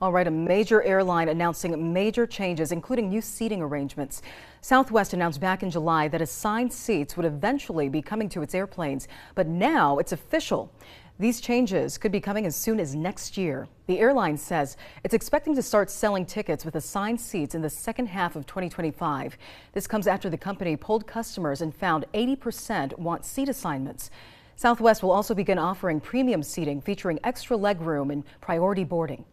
All right, a major airline announcing major changes, including new seating arrangements. Southwest announced back in July that assigned seats would eventually be coming to its airplanes, but now it's official. These changes could be coming as soon as next year. The airline says it's expecting to start selling tickets with assigned seats in the second half of 2025. This comes after the company polled customers and found 80% want seat assignments. Southwest will also begin offering premium seating featuring extra legroom and priority boarding.